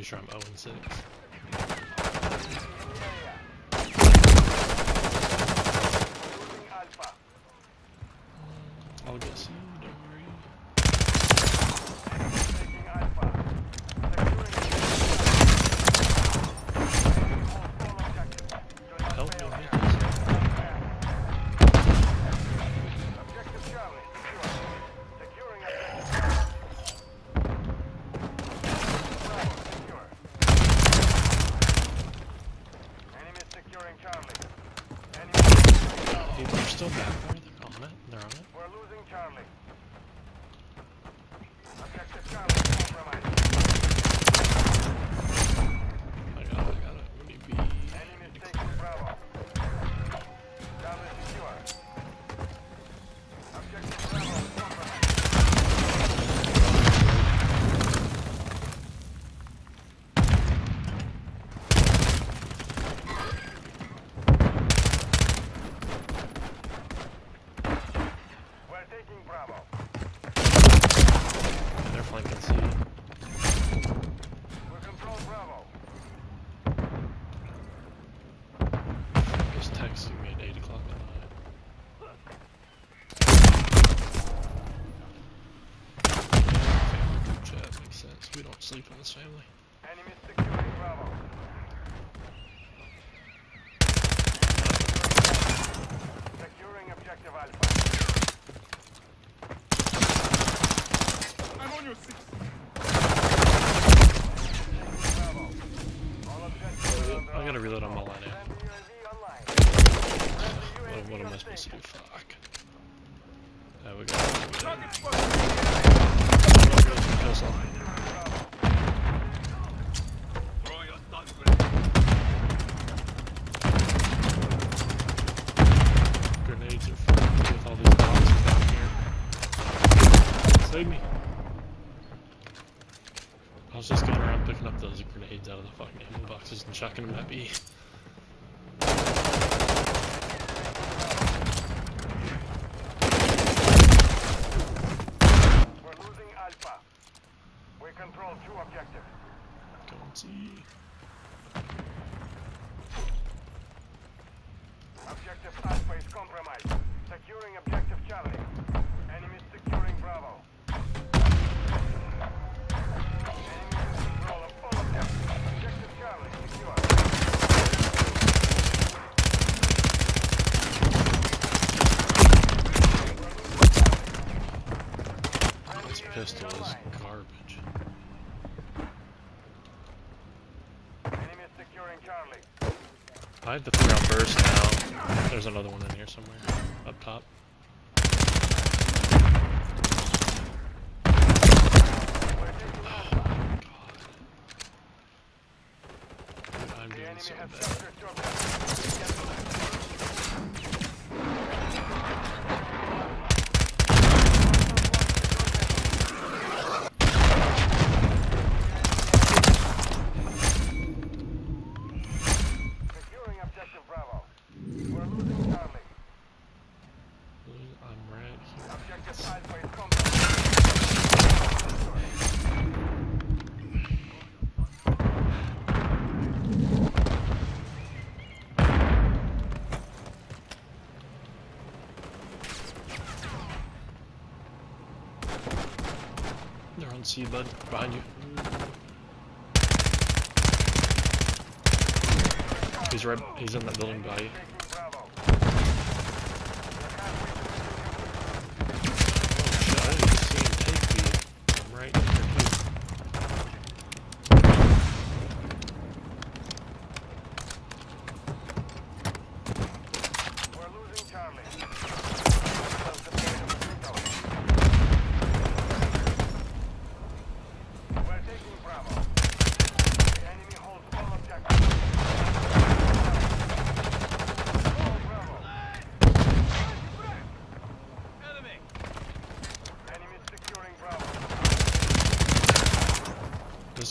pretty sure I'm 0 and 6. I'll get securing Charlie. Enemy securing they're still back there. They're on it. They're on it. We're losing Charlie. Objective Charlie compromised. I got it. I got it. What do you? Enemy taking Bravo. Texting me at 8 o'clock at night. Family group chat makes sense. We don't sleep in this family. Enemy securing Bravo. Securing objective Alpha. I'm on your six. Bravo. All objectives are under I gotta reload on my line out. What, am I supposed to do? Fuck. Uh, we grenade. Grenades are fucking with all these boxes down here. Save me. I was just going around picking up those grenades out of the fucking ammo boxes and chucking them at me. We're losing Alpha. We control two objectives. See. Objective Alpha is compromised. Securing objective Charlie. Enemies securing Bravo. Pistol is garbage. Enemies securing Charlie. I have the three round burst now. There's another one in here somewhere. Up top. We're taking Alpha. God. I'm The doing enemy so has bad. captured two objectives. Get to them. Securing objective Bravo. We're losing Charlie. I'm right here. Objective Alpha is compromised. They're on C, bud. Behind you. He's right. He's in that building by you.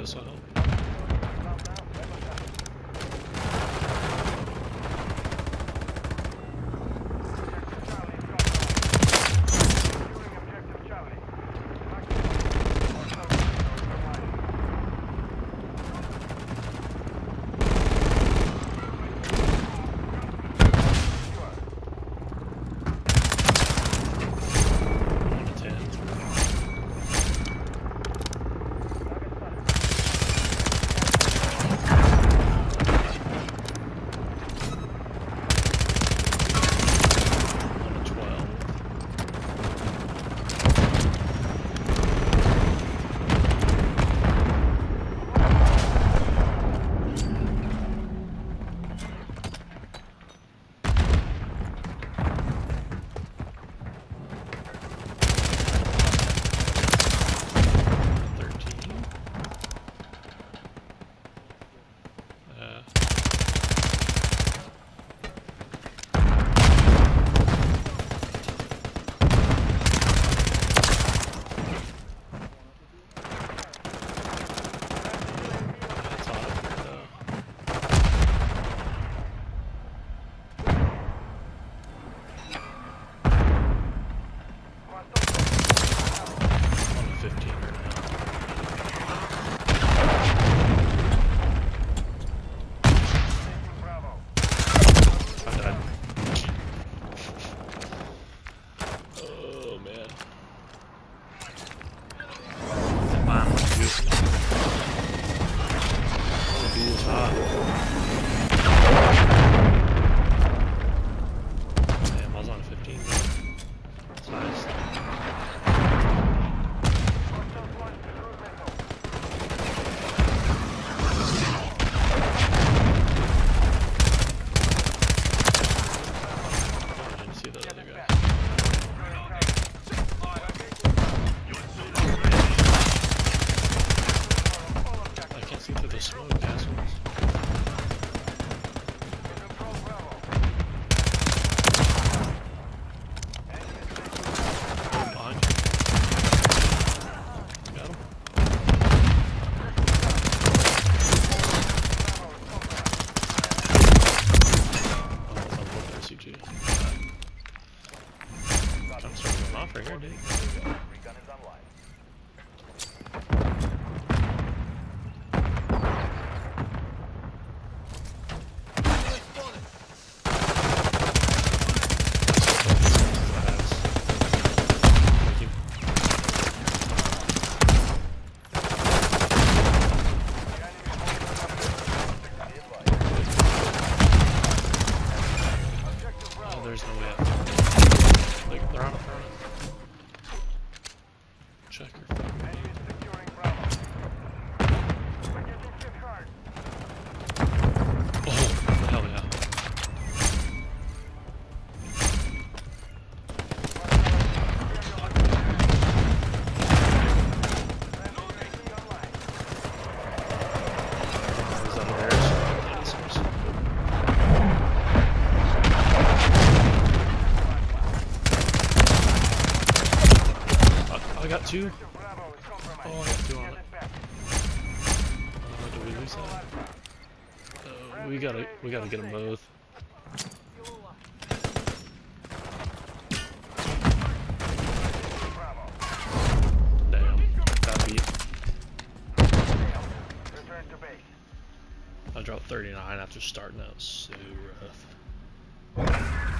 this one up. さあ trigger, dude. Two? Is compromised. Oh, I got two on it. Uh, do we lose that? Uh, we gotta, we gotta get them both. Damn, got. I dropped 39 after starting out so rough.